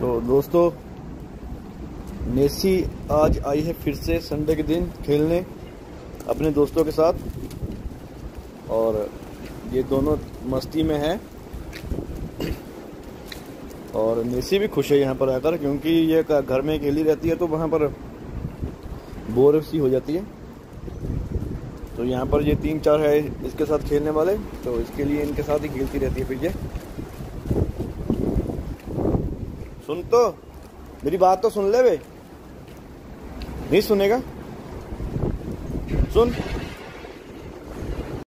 तो दोस्तों नेसी आज आई है फिर से संडे के दिन खेलने अपने दोस्तों के साथ। और ये दोनों मस्ती में है। और मेसी भी खुश है यहाँ पर आकर, क्योंकि ये घर में अकेली रहती है तो वहाँ पर बोर सी हो जाती है। तो यहाँ पर ये तीन चार है इसके साथ खेलने वाले तो इसके लिए इनके साथ ही खेलती रहती है फिर ये। सुन तो। मेरी बात तो सुन ले बे। नहीं सुनेगा? सुन।